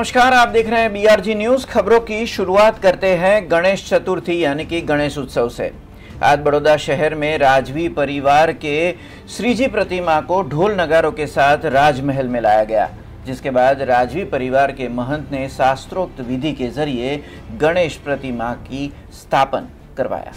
नमस्कार, आप देख रहे हैं बीआरजी न्यूज़ खबरों की शुरुआत करते हैं गणेश चतुर्थी, यानी कि गणेश उत्सव से। आज बड़ौदा शहर में राजवी परिवार के श्रीजी प्रतिमा को ढोल नगारों के साथ राजमहल में लाया गया, जिसके बाद राजवी परिवार के महंत ने शास्त्रोक्त विधि के ज़रिए गणेश प्रतिमा की स्थापन करवाया।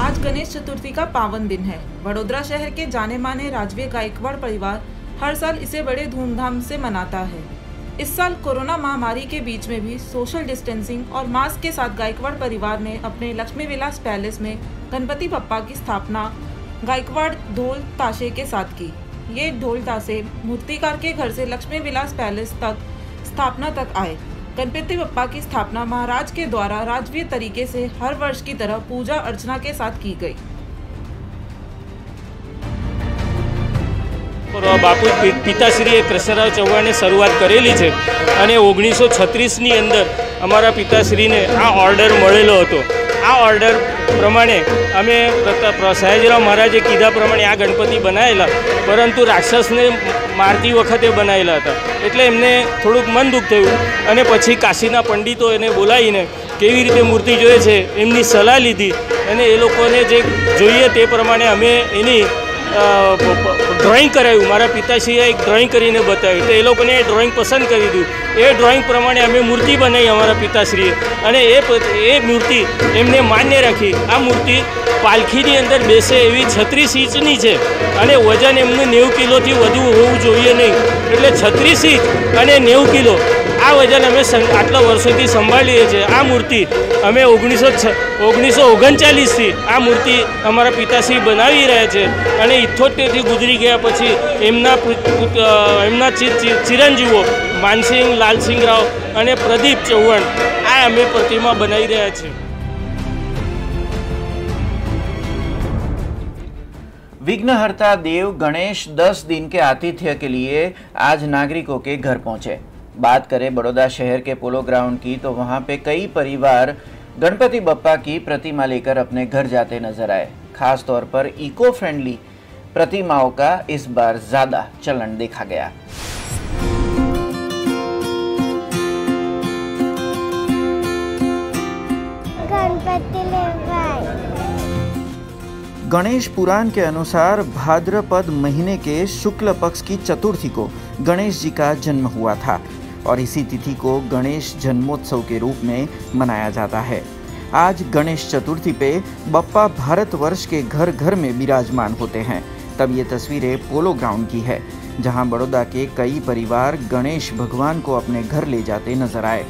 आज गणेश चतुर्थी का पावन दिन है। वडोदरा शहर के जाने माने राजवीय गायकवाड़ परिवार हर साल इसे बड़े धूमधाम से मनाता है। इस साल कोरोना महामारी के बीच में भी सोशल डिस्टेंसिंग और मास्क के साथ गायकवाड़ परिवार ने अपने लक्ष्मी विलास पैलेस में गणपति बप्पा की स्थापना गायकवाड़ ढोल ताशे के साथ की। ये ढोल ताशे मूर्तिकार के घर से लक्ष्मी विलास पैलेस तक, स्थापना तक आए। गणपति बप्पा की स्थापना महाराज के द्वारा राजवीय तरीके से हर वर्ष की तरह पूजा अर्चना के साथ की गई। બાપુ પિતાશ્રીએ કૃષ્ણરાવ ચૌહાણે શરૂઆત કરેલી છે અને ઓગણીસો છત્રીસની અંદર અમારા પિતાશ્રીને આ ઓર્ડર મળેલો હતો. આ ઓર્ડર પ્રમાણે અમે સયાજીરાવ મહારાજે કીધા પ્રમાણે આ ગણપતિ બનાવેલા પરંતુ રાક્ષસને મારતી વખતે બનાવેલા હતા. એટલે એમને થોડુંક મન દુઃખ થયું અને પછી કાશીના પંડિતો એને બોલાવીને કેવી રીતે મૂર્તિ જોઈએ છે એમની સલાહ લીધી અને એ લોકોને જે જોઈએ તે પ્રમાણે અમે એની ડ્રોઈંગ કરાવ્યું મારા પિતાશ્રીએ એક ડ્રોઈંગ કરીને બતાવ્યું. તો એ લોકોને એ ડ્રોઈંગ પસંદ કરી દીધું. એ ડ્રોઈંગ પ્રમાણે અમે મૂર્તિ બનાવી અમારા પિતાશ્રીએ. અને એ એ મૂર્તિ એમને માન્ય રાખી. આ મૂર્તિ પાલખીની અંદર બેસે એવી છત્રીસ ઇંચની છે. અને વજન એમનું નેવું કિલોથી વધુ હોવું જોઈએ નહીં. એટલે છત્રીસ ઇંચ અને નેવું કિલો. આ વજન અમે આટલા વર્ષોથી સંભાળીએ છીએ આ મૂર્તિ અમે ઓગણીસો ઓગણીસો ઓગણચાલીસથી આ મૂર્તિ અમારા પિતાશ્રી બનાવી રહ્યા છે અને ઇઠ્ઠોતેરથી ગુજરી ગયા પછી એમના એમના ચિરંજીવો માનસિંહ લાલસિંહ રાવ અને પ્રદીપ ચૌહાણ આ અમે પ્રતિમા બનાવી રહ્યા છીએ विघ्नहर्ता देव गणेश 10 दिन के आतिथ्य के लिए आज नागरिकों के घर पहुंचे बात करें बड़ौदा शहर के पोलो ग्राउंड की तो वहाँ पे कई परिवार गणपति बप्पा की प्रतिमा लेकर अपने घर जाते नज़र आए। खास तौर पर इको फ्रेंडली प्रतिमाओं का इस बार ज़्यादा चलन देखा गया। गणेश पुराण के अनुसार भाद्रपद महीने के शुक्ल पक्ष की चतुर्थी को गणेश जी का जन्म हुआ था। और इसी तिथि को गणेश जन्मोत्सव के रूप में मनाया जाता है। आज गणेश चतुर्थी पे बप्पा भारतवर्ष के घर घर में विराजमान होते हैं। तब ये तस्वीरें पोलो ग्राउंड की है, जहाँ बड़ौदा के कई परिवार गणेश भगवान को अपने घर ले जाते नज़र आए।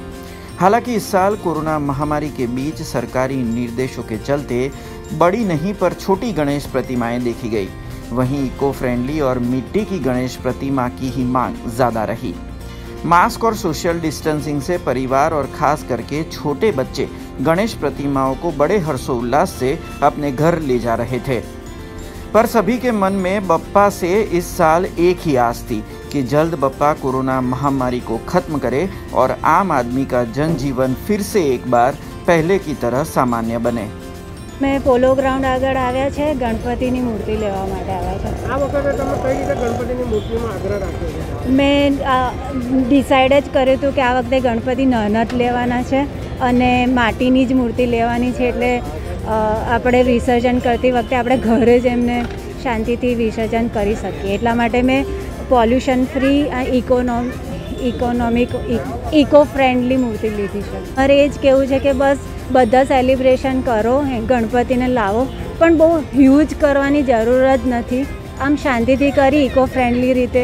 हालाँकि इस साल कोरोना महामारी के बीच सरकारी निर्देशों के चलते बड़ी नहीं, पर छोटी गणेश प्रतिमाएँ देखी गई। वहीं इको फ्रेंडली और मिट्टी की गणेश प्रतिमा की ही मांग ज़्यादा रही। मास्क और सोशल डिस्टेंसिंग से परिवार और खास करके छोटे बच्चे गणेश प्रतिमाओं को बड़े हर्षोल्लास से अपने घर ले जा रहे थे। पर सभी के मन में बप्पा से इस साल एक ही आस थी कि जल्द बप्पा कोरोना महामारी को खत्म करे और आम आदमी का जनजीवन फिर से एक बार पहले की तरह सामान्य बने। મેં પોલો ગ્રાઉન્ડ આગળ આવ્યા છે ગણપતિની મૂર્તિ લેવા માટે આવ્યા છે. આ વખતે તમે કઈ રીતે ગણપતિની મૂર્તિમાં આગ્રહ રાખ્યો છે? મેં ડિસાઇડ જ કર્યું હતું કે આ વખતે ગણપતિ નાના જ લેવાના છે અને માટીની જ મૂર્તિ લેવાની છે એટલે આપણે વિસર્જન કરતી વખતે આપણે ઘરે જ એમને શાંતિથી વિસર્જન કરી શકીએ. એટલા માટે મેં પોલ્યુશન ફ્રી ઇકોનોમ ઇકોનોમિક ઇકો ફ્રેન્ડલી મૂર્તિ લીધી છે. મારે એ જ કહેવું છે કે બસ બધા સેલિબ્રેશન કરો ગણપતિને લાવો. પણ બહુ હ્યુજ કરવાની જરૂર જ નથી. આમ શાંતિથી કરી ઇકો ફ્રેન્ડલી રીતે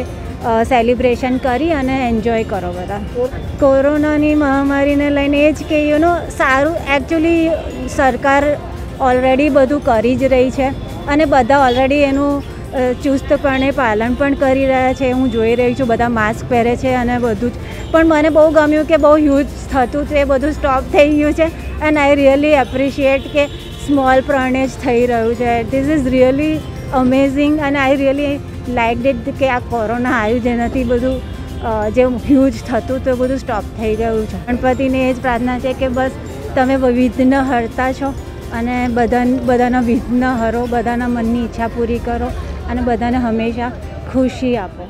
સેલિબ્રેશન કરી અને એન્જોય કરો બધા. કોરોનાની મહામારીને લઈને એ જ કે યુનો સારું એકચ્યુઅલી સરકાર ઓલરેડી બધું કરી જ રહી છે. અને બધા ઓલરેડી એનું ચુસ્તપણે પાલન પણ કરી રહ્યા છે. હું જોઈ રહી છું, બધા માસ્ક પહેરે છે અને બધું જ. પણ મને બહુ ગમ્યું કે બહુ હ્યુજ થતું એ બધું સ્ટોપ થઈ ગયું છે. એન્ડ આઈ રિયલી એપ્રિશિએટ કે સ્મોલ પ્રમાણે જ થઈ રહ્યું છે. ધીસ ઇઝ રિયલી અમેઝિંગ અને આઈ રિયલી લાઇક ડિટ કે આ કોરોના આવ્યું જેનાથી બધું જે હ્યુજ થતું તો બધું સ્ટોપ થઈ ગયું છે. ગણપતિને એ જ પ્રાર્થના છે કે બસ તમે વિઘ્ન હરતા છો અને બધા બધાના વિઘ્ન હરો, બધાના મનની ઈચ્છા પૂરી કરો અને બધાને હંમેશા ખુશી આપો.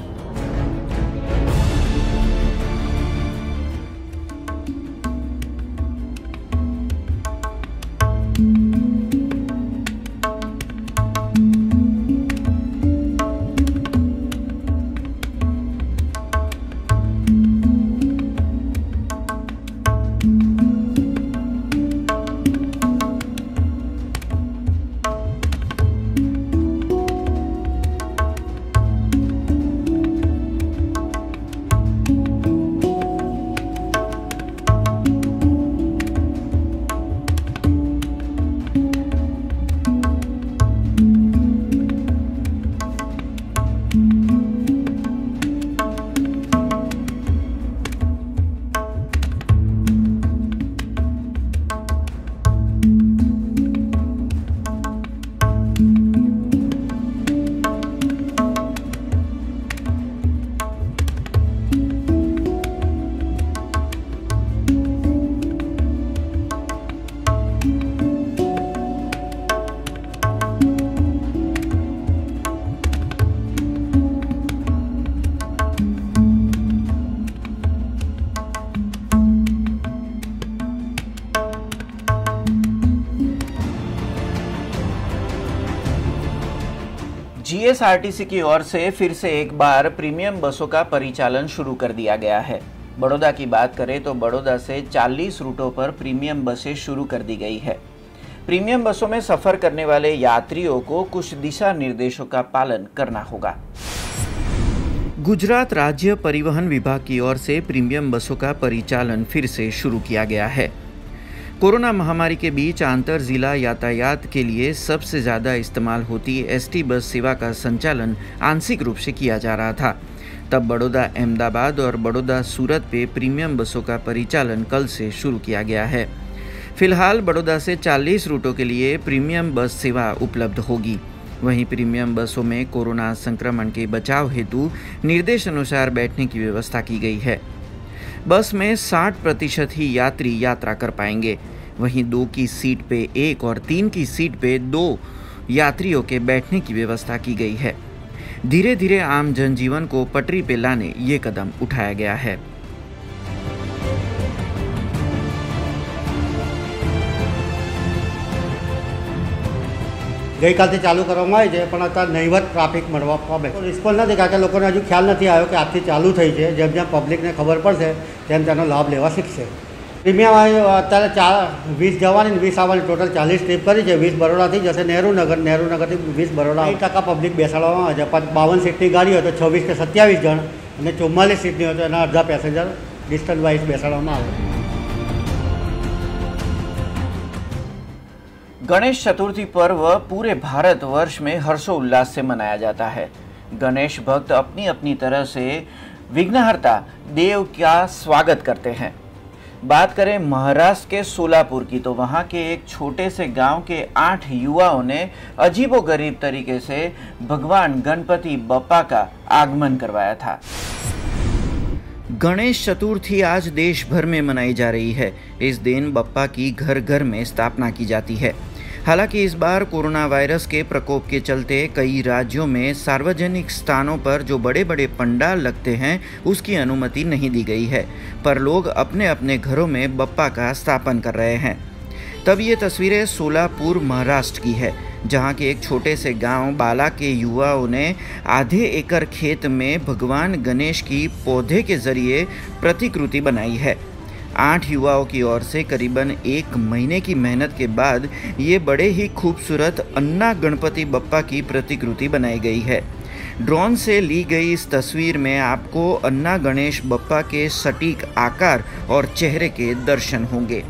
जीएसआरटीसी की ओर से फिर से एक बार प्रीमियम बसों का परिचालन शुरू कर दिया गया है। बड़ौदा की बात करें तो बड़ौदा से 40 रूटों पर प्रीमियम बसें शुरू कर दी गई है। प्रीमियम बसों में सफ़र करने वाले यात्रियों को कुछ दिशा निर्देशों का पालन करना होगा। गुजरात राज्य परिवहन विभाग की ओर से प्रीमियम बसों का परिचालन फिर से शुरू किया गया है। कोरोना महामारी के बीच आंतर जिला यातायात के लिए सबसे ज़्यादा इस्तेमाल होती एसटी बस सेवा का संचालन आंशिक रूप से किया जा रहा था। तब बड़ौदा, अहमदाबाद और बड़ौदा, सूरत पे प्रीमियम बसों का परिचालन कल से शुरू किया गया है। फ़िलहाल बड़ौदा से 40 रूटों के लिए प्रीमियम बस सेवा उपलब्ध होगी। वहीं प्रीमियम बसों में कोरोना संक्रमण के बचाव हेतु निर्देश अनुसार बैठने की व्यवस्था की गई है। बस में 60 प्रतिशत ही यात्री यात्रा कर पाएँगे। वहीं दो की सीट पे एक और तीन की सीट पे दो यात्रियों के बैठने की व्यवस्था की गई है। धीरे धीरे आम जनजीवन को पटरी पे लाने ये कदम उठाया गया है। ગઈકાલથી ચાલુ કરવામાં આવી છે, પણ અત્યારે નહીવત ટ્રાફિક મળવા પામે. રિસ્પોન્સ નથી કારણ કે લોકોને હજુ ખ્યાલ નથી આવ્યો કે આજથી ચાલુ થઈ છે. જેમ જેમ પબ્લિકને ખબર પડશે, તેમ તેનો લાભ લેવા શીખશે. પ્રીમિયમ અત્યારે ચાર વીસ જવાની વીસ આવવાની ટોટલ ચાલીસ ટ્રીપ કરી છે. વીસ બરોડાથી જશે નહેરુનગર. નહેરુનગરથી વીસ બરોડા એક ટકા પબ્લિક બેસાડવામાં આવે છે. બાવન સીટની ગાડી હોય તો છવ્વીસ કે સત્યાવીસ જણ અને ચુમ્માલીસ સીટની હોય તો એના અડધા પેસેન્જર ડિસ્ટન્સ વાઇઝ બેસાડવામાં આવે. गणेश चतुर्थी पर्व पूरे भारत वर्ष में हर्षोल्लास से मनाया जाता है। गणेश भक्त अपनी अपनी तरह से विघ्नहर्ता देव का स्वागत करते हैं। बात करें महाराष्ट्र के सोलापुर की तो वहाँ के एक छोटे से गाँव के आठ युवाओं ने अजीबो गरीब तरीके से भगवान गणपति बप्पा का आगमन करवाया था। गणेश चतुर्थी आज देश भर में मनाई जा रही है। इस दिन बप्पा की घर घर में स्थापना की जाती है। हालाँकि इस बार कोरोना वायरस के प्रकोप के चलते कई राज्यों में सार्वजनिक स्थानों पर जो बड़े बड़े पंडाल लगते हैं, उसकी अनुमति नहीं दी गई है। पर लोग अपने अपने घरों में बप्पा का स्थापन कर रहे हैं। तब ये तस्वीरें सोलापुर, महाराष्ट्र की है, जहाँ के एक छोटे से गाँव बाला के युवाओं ने आधे एकड़ खेत में भगवान गणेश की पौधे के ज़रिए प्रतिकृति बनाई है। आठ युवाओं की ओर से करीबन एक महीने की मेहनत के बाद ये बड़े ही खूबसूरत अन्ना गणपति बप्पा की प्रतिकृति बनाई गई है। ड्रोन से ली गई इस तस्वीर में आपको अन्ना गणेश बप्पा के सटीक आकार और चेहरे के दर्शन होंगे।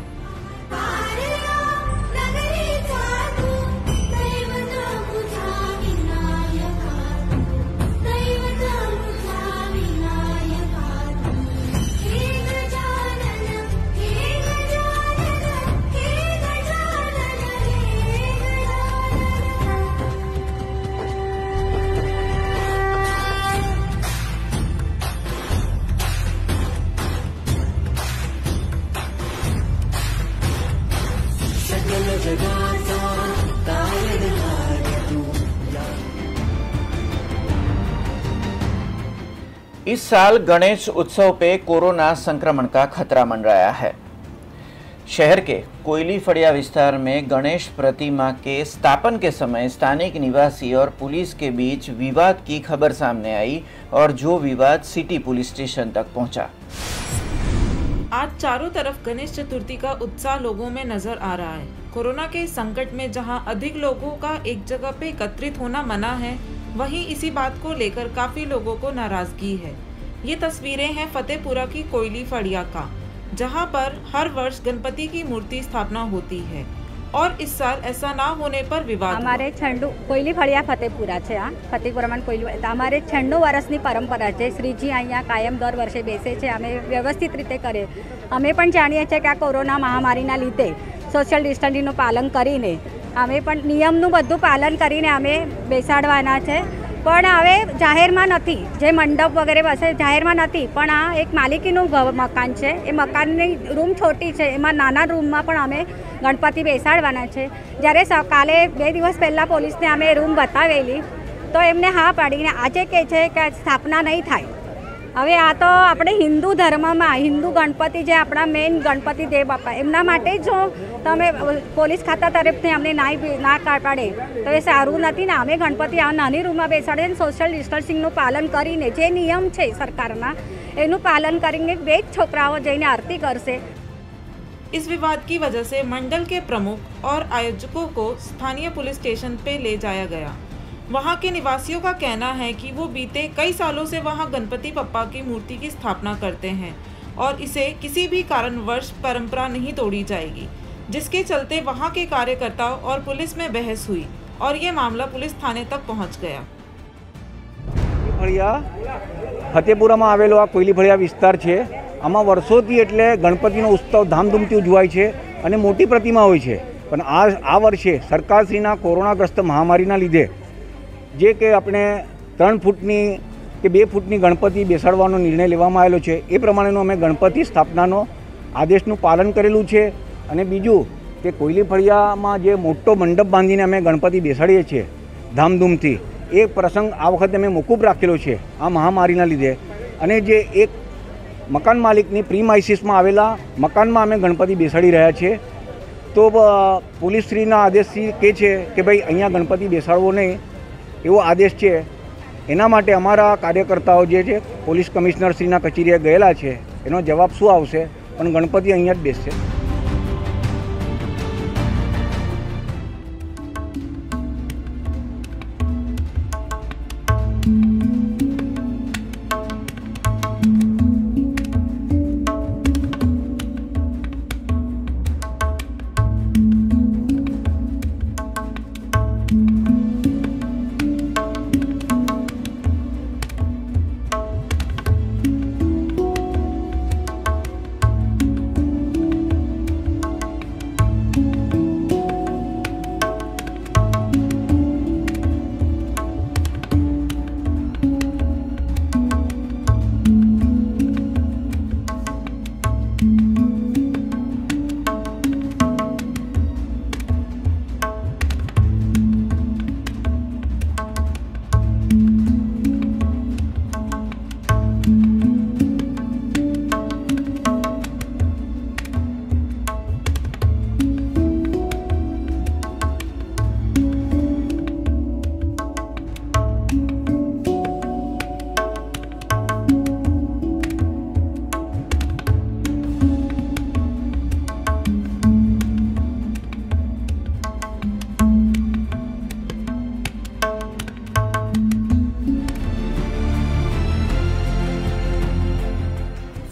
साल गणेश उत्सव पे कोरोना संक्रमण का खतरा मंडराया है। शहर के कोयली फड़िया विस्तार में गणेश प्रतिमा के स्थापन के समय स्थानिक निवासी और पुलिस के बीच विवाद की खबर सामने आई और जो विवाद सिटी पुलिस स्टेशन तक पहुँचा। आज चारों तरफ़ गणेश चतुर्थी का उत्साह लोगों में नज़र आ रहा है। कोरोना के संकट में जहाँ अधिक लोगों का एक जगह पे एकत्रित होना मना है, वहीं इसी बात को लेकर काफ़ी लोगों को नाराज़गी है। ये तस्वीरें हैं फतेहपुरा की कोयली फड़िया का जहां पर हर वर्ष गणपति की मूर्ति स्थापना होती है और इस साल ऐसा ना होने पर विवाद हुआ। અમારે છંડુ કોયલી ફળિયા ફતેપુરા છે આ ફતેપુરામાં કોયલી અમારે છન્નું વર્ષની પરંપરા છે શ્રીજી અહીંયા કાયમ દર વર્ષે બેસે છે અમે વ્યવસ્થિત રીતે કરીએ અમે પણ જાણીએ છીએ કે આ કોરોના મહામારીના લીધે સોશિયલ ડિસ્ટન્સિંગનું પાલન કરીને અમે પણ નિયમનું બધું પાલન કરીને અમે બેસાડવાના છે પણ હવે જાહેરમાં નથી. જે મંડપ વગેરે પાસે જાહેરમાં નથી. પણ આ એક માલિકીનું મકાન છે. એ મકાનની રૂમ છોટી છે. એમાં નાના રૂમમાં પણ અમે ગણપતિ બેસાડવાના છે. જ્યારે કાલે બે દિવસ પહેલાં પોલીસને અમે રૂમ બતાવેલી, તો એમને હા પાડીને આજે કહે છે કે સ્થાપના નહીં થાય. હવે આ તો આપણે હિન્દુ ધર્મમાં હિન્દુ ગણપતિ જે આપણા મેઇન ગણપતિ દેવ બાપા એમના માટે જો તમે પોલીસ ખાતા તરફથી અમને ના ના કા- પાડે તો એ સારું નથી ને અમે ગણપતિ આ નાની રૂમમાં બેસાડે ને સોશિયલ ડિસ્ટન્સિંગનું પાલન કરીને જે નિયમ છે સરકારના એનું પાલન કરીને બે જ છોકરાઓ જઈને આરતી કરશે इस विवाद की वजह से मंडल के प्रमुख और आयोजकों को स्थानीय पुलिस स्टेशन पे ले जाया गया वहां के निवासियों का कहना है कि वो बीते कई सालों से वहां गणपति पप्पा की मूर्ति की स्थापना करते हैं और इसे किसी भी कारणवश परंपरा नहीं तोड़ी जाएगी जिसके चलते वहां के कार्यकर्ताओं और पुलिस में बहस हुई और ये मामला पुलिस थाने तक पहुंच गया ફળિયા ફતેપુરામાં આવેલો આ કોયલી ફળિયા વિસ્તાર છે આમાં વર્ષોથી એટલે ગણપતિનો ઉત્સવ ધામધૂમથી ઉજવાય છે અને મોટી પ્રતિમા હોય છે પણ આ આ વર્ષે સરકારશ્રીના કોરોનાગ્રસ્ત મહામારીના લીધે જે કે આપણે ત્રણ ફૂટની કે બે ફૂટની ગણપતિ બેસાડવાનો નિર્ણય લેવામાં આવેલો છે, એ પ્રમાણેનો અમે ગણપતિ સ્થાપનાનો આદેશનું પાલન કરેલું છે. અને બીજું કે કોયલી ફળિયામાં જે મોટો મંડપ બાંધીને અમે ગણપતિ બેસાડીએ છીએ, ધામધૂમથી, એ પ્રસંગ આ વખતે અમે મોકૂફ રાખેલો છે, આ મહામારીના લીધે. અને જે એક મકાન માલિકની પ્રીમાઇસિસમાં આવેલા મકાનમાં અમે ગણપતિ બેસાડી રહ્યા છીએ. તો પોલીસશ્રીના આદેશથી કહે છે કે ભાઈ, અહીંયા ગણપતિ બેસાડવો નહીં. એવો આદેશ છે. એના માટે અમારા કાર્યકર્તાઓ જે છે, પોલીસ કમિશનરશ્રીના કચેરીએ ગયેલા છે. એનો જવાબ શું આવશે? પણ ગણપતિ અહીંયા જ બેસશે.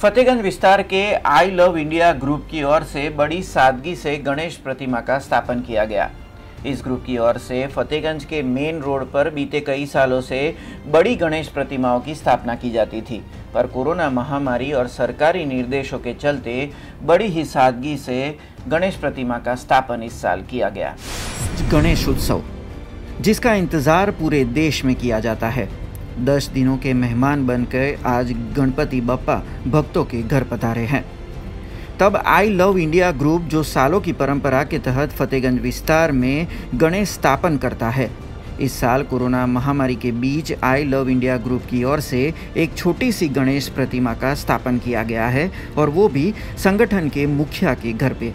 फतेहगंज विस्तार के आई लव इंडिया ग्रुप की ओर से बड़ी सादगी से गणेश प्रतिमा का स्थापन किया गया। इस ग्रुप की ओर से फतेहगंज के मेन रोड पर बीते कई सालों से बड़ी गणेश प्रतिमाओं की स्थापना की जाती थी। पर कोरोना महामारी और सरकारी निर्देशों के चलते बड़ी ही सादगी से गणेश प्रतिमा का स्थापन इस साल किया गया। गणेश उत्सव, जिसका इंतज़ार पूरे देश में किया जाता है। दस दिनों के मेहमान बनकर आज गणपति बप्पा भक्तों के घर पधारे हैं। तब आई लव इंडिया ग्रुप जो सालों की परंपरा के तहत फतेहगंज विस्तार में गणेश स्थापन करता है, इस साल कोरोना महामारी के बीच आई लव इंडिया ग्रुप की ओर से एक छोटी सी गणेश प्रतिमा का स्थापन किया गया है और वो भी संगठन के मुखिया के घर पे।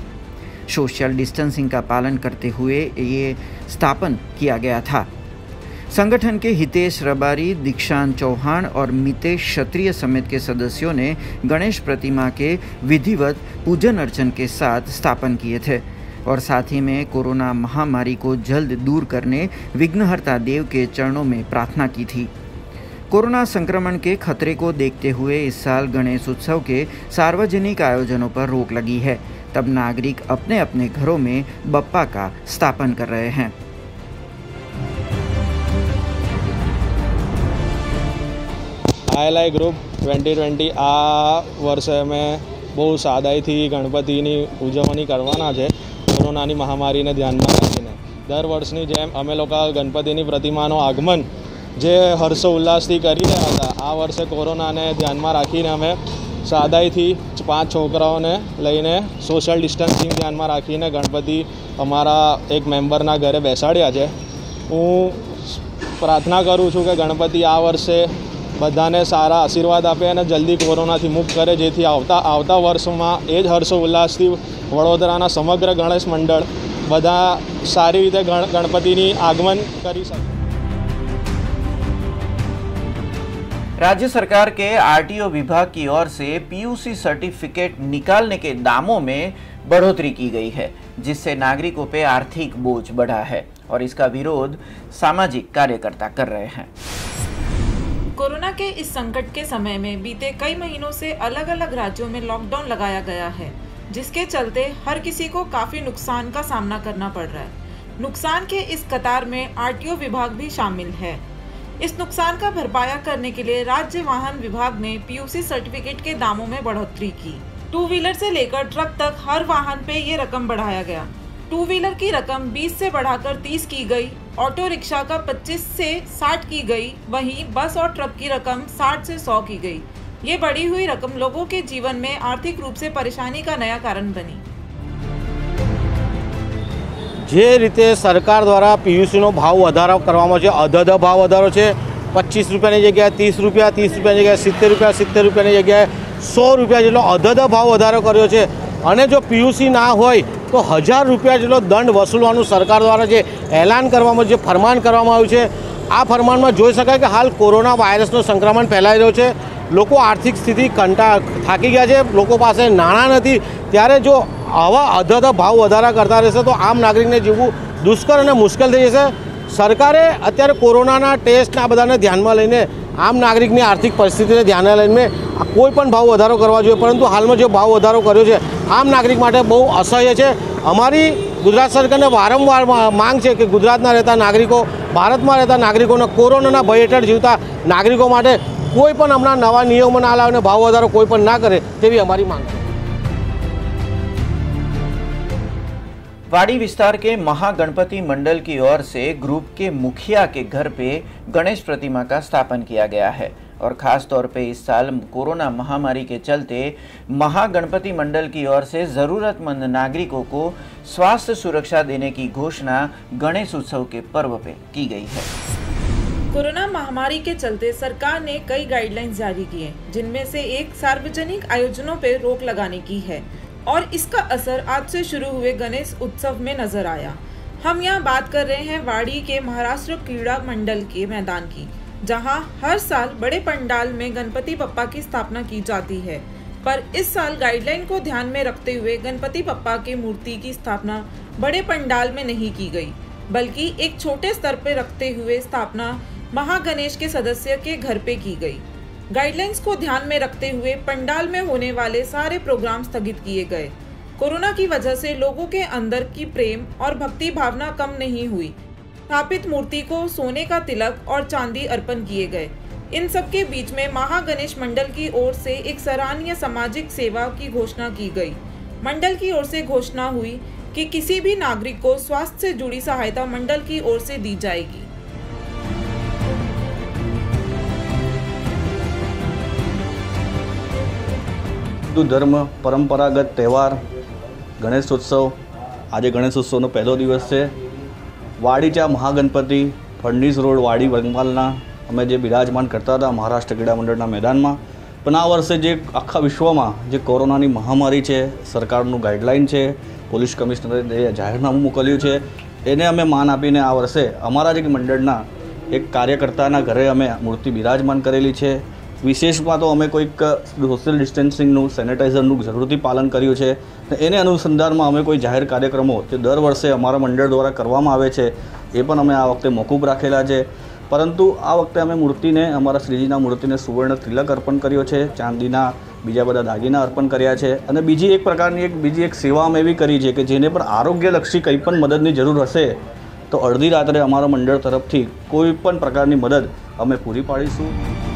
सोशल डिस्टेंसिंग का पालन करते हुए ये स्थापन किया गया था। संगठन के हितेश रबारी, दीक्षांत चौहान और मितेश क्षत्रिय समेत के सदस्यों ने गणेश प्रतिमा के विधिवत पूजन अर्चन के साथ स्थापन किए थे। और साथ ही में कोरोना महामारी को जल्द दूर करने विघ्नहर्ता देव के चरणों में प्रार्थना की थी। कोरोना संक्रमण के खतरे को देखते हुए इस साल गणेश उत्सव के सार्वजनिक आयोजनों पर रोक लगी है। तब नागरिक अपने अपने घरों में बप्पा का स्थापन कर रहे हैं। આઈએલઆઈ ગ્રુપ ટ્વેન્ટી ટ્વેન્ટી આ વર્ષે અમે બહુ સાદાઈથી ગણપતિની ઉજવણી કરવાના છે, કોરોનાની મહામારીને ધ્યાનમાં રાખીને. દર વર્ષની જેમ અમે લોકો ગણપતિની પ્રતિમાનું આગમન જે હર્ષો ઉલ્લાસથી કરી રહ્યા હતા, આ વર્ષે કોરોનાને ધ્યાનમાં રાખીને અમે સાદાઈથી પાંચ છોકરાઓને લઈને સોશિયલ ડિસ્ટન્સિંગ ધ્યાનમાં રાખીને ગણપતિ અમારા એક મેમ્બરના ઘરે બેસાડ્યા છે. હું પ્રાર્થના કરું છું કે ગણપતિ આ વર્ષે બધાને સારા આશીર્વાદ આપે અને જલ્દી કોરોનાથી મુક્ત કરે જેથી આવતા આવતા વર્ષમાં એ જ હર્ષો ઉલ્લાસથી વડોદરાના સમગ્ર ગણેશ મંડળ બધા સારી રીતે ગણ ગણપતિની આગમન કરી શકે राज्य सरकार के आरटीओ विभाग की ओर से पीयूसी सर्टिफिकेट निकालने के दामों में बढ़ोतरी की गई है जिससे नागरिकों पे आर्थिक बोझ बढ़ा है और इसका विरोध सामाजिक कार्यकर्ता कर रहे हैं कोरोना के इस संकट के समय में बीते कई महीनों से अलग अलग राज्यों में लॉकडाउन लगाया गया है, जिसके चलते हर किसी को काफ़ी नुकसान का सामना करना पड़ रहा है। नुकसान के इस कतार में आरटीओ विभाग भी शामिल है। इस नुकसान का भरपाया करने के लिए राज्य वाहन विभाग ने पीयूसी सर्टिफिकेट के दामों में बढ़ोतरी की। टू व्हीलर से लेकर ट्रक तक हर वाहन पे ये रकम बढ़ाया गया। टू व्हीलर की रकम 20 से बढ़ाकर 30 की गई ऑटो रिक्शा का 25 से 60 की गई वहीं बस और ट्रक की रकम 60 से 100 की गई ये बढ़ी हुई रकम लोगों के जीवन में आर्थिक रूप से परेशानी का नया कारण बनी જે રીતે સરકાર દ્વારા પીયુસીનો ભાવ વધારો કરવામાં છે અધધ ભાવ વધારો છે પચીસ રૂપિયાની જગ્યાએ ત્રીસ રૂપિયા ત્રીસ રૂપિયાની જગ્યાએ સિત્તેર રૂપિયા સિત્તેર રૂપિયાની જગ્યાએ સો રૂપિયા જેટલો અધધ ભાવ વધારો કર્યો છે અને જો પીયુસી ના હોય તો હજાર રૂપિયા જેટલો દંડ વસૂલવાનું સરકાર દ્વારા જે એલાન કરવામાં જે ફરમાન કરવામાં આવ્યું છે આ ફરમાનમાં જોઈ શકાય કે હાલ કોરોના વાયરસનું સંક્રમણ ફેલાઈ રહ્યું છે લોકો આર્થિક સ્થિતિ કંટા થાકી ગયા છે લોકો પાસે નાણાં નથી ત્યારે જો આવા અધધ ભાવ વધારા કરતા રહેશે તો આમ નાગરિકને જીવવું દુષ્કર અને મુશ્કેલ થઈ જશે સરકારે અત્યારે કોરોનાના ટેસ્ટ આ બધાને ધ્યાનમાં લઈને આમ નાગરિકની આર્થિક પરિસ્થિતિને ધ્યાને લઈને આ કોઈ પણ ભાવ વધારો કરવા જોઈએ પરંતુ હાલમાં જે ભાવ વધારો કર્યો છે આમ નાગરિક માટે બહુ અસહ્ય છે અમારી ગુજરાત સરકારને વારંવાર મા- માંગ છે કે ગુજરાતના રહેતા નાગરિકો ભારતમાં રહેતા નાગરિકોને કોરોનાના ભય હેઠળ જીવતા નાગરિકો માટે કોઈ પણ હમણાં નવા નિયમો ના લાવે અને ભાવ વધારો કોઈ પણ ના કરે તેવી અમારી માંગ છે वाड़ी विस्तार के महागणपति मंडल की ओर से ग्रुप के मुखिया के घर पे गणेश प्रतिमा का स्थापन किया गया है और खास तौर पे इस साल कोरोना महामारी के चलते महागणपति मंडल की ओर से जरूरतमंद नागरिकों को स्वास्थ्य सुरक्षा देने की घोषणा गणेश उत्सव के पर्व पे की गई है। कोरोना महामारी के चलते सरकार ने कई गाइडलाइंस जारी किए, जिनमें से एक सार्वजनिक आयोजनों पर रोक लगाने की है और इसका असर आज से शुरू हुए गणेश उत्सव में नज़र आया। हम यहाँ बात कर रहे हैं वाड़ी के महाराष्ट्र क्रीड़ा मंडल के मैदान की। जहाँ हर साल बड़े पंडाल में गणपति बप्पा की स्थापना की जाती है। पर इस साल गाइडलाइन को ध्यान में रखते हुए गणपति बप्पा की मूर्ति की स्थापना बड़े पंडाल में नहीं की गई, बल्कि एक छोटे स्तर पर रखते हुए स्थापना महागणेश के सदस्य के घर पे की गई। गाइडलाइंस को ध्यान में रखते हुए पंडाल में होने वाले सारे प्रोग्राम स्थगित किए गए। कोरोना की वजह से लोगों के अंदर की प्रेम और भक्ति भावना कम नहीं हुई स्थापित मूर्ति को सोने का तिलक और चांदी अर्पण किए गए इन सब के बीच में महागणेश मंडल की ओर से एक सराहनीय सामाजिक सेवा की घोषणा की गई मंडल की ओर से घोषणा हुई कि किसी भी नागरिक को स्वास्थ्य से जुड़ी सहायता मंडल की ओर से दी जाएगी હિન્દુ ધર્મ પરંપરાગત તહેવાર ગણેશોત્સવ આજે ગણેશોત્સવનો પહેલો દિવસ છે વાડીચા મહાગણપતિ ફડનીસ રોડ વાડી બંગાલના અમે જે બિરાજમાન કરતા હતા મહારાષ્ટ્ર ક્રીડા મંડળના મેદાનમાં, પણ આ વર્ષે જે આખા વિશ્વમાં જે કોરોનાની મહામારી છે, સરકારનું ગાઈડલાઇન છે, પોલીસ કમિશનરે જાહેરનામું મોકલ્યું છે, એને અમે માન આપીને આ વર્ષે અમારા જ મંડળના એક કાર્યકર્તાના ઘરે અમે મૂર્તિ બિરાજમાન કરેલી છે. વિશેષમાં તો અમે કોઈક સોશિયલ ડિસ્ટન્સિંગનું, સેનેટાઇઝરનું જરૂરથી પાલન કર્યું છે. અને એને અનુસંધાનમાં અમે કોઈ જાહેર કાર્યક્રમો જે દર વર્ષે અમારા મંડળ દ્વારા કરવામાં આવે છે, એ પણ અમે આ વખતે મોકૂફ રાખેલા છે. પરંતુ આ વખતે અમે મૂર્તિને, અમારા શ્રીજીના મૂર્તિને સુવર્ણ તિલક અર્પણ કર્યો છે, ચાંદીના, બીજા બધા દાગીના અર્પણ કર્યા છે. અને બીજી એક પ્રકારની એક, બીજી એક સેવા અમે એવી કરી છે કે જેને પણ આરોગ્યલક્ષી કંઈ પણ મદદની જરૂર હશે, તો અડધી રાત્રે અમારા મંડળ તરફથી કોઈ પણ પ્રકારની મદદ અમે પૂરી પાડીશું.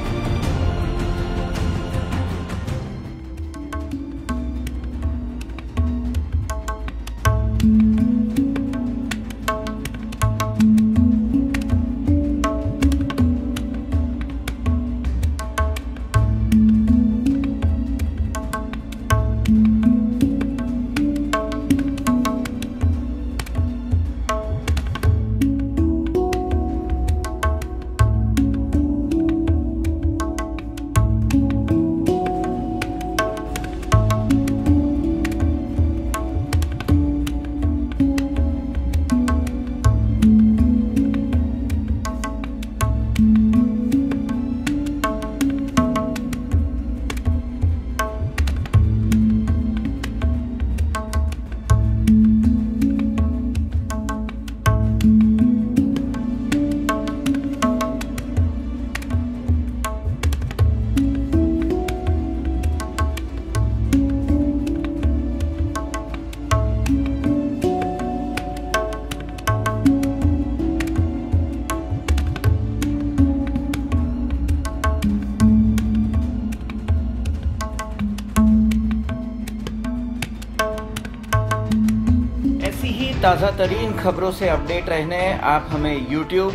ताज़ा तरीन खबरों से अपडेट रहने आप हमें यूट्यूब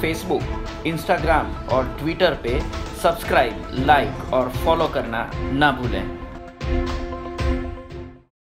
फेसबुक इंस्टाग्राम और ट्विटर पे सब्सक्राइब लाइक और फॉलो करना ना भूलें।